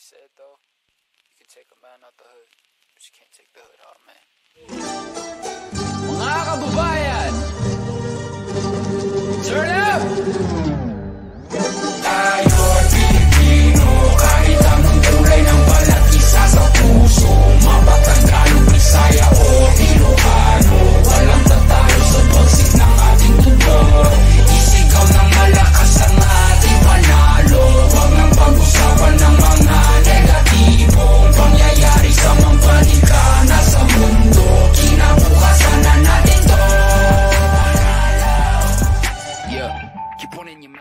said though, you can take a man out the hood, but you can't take the hood out, man. keep one in your mouth.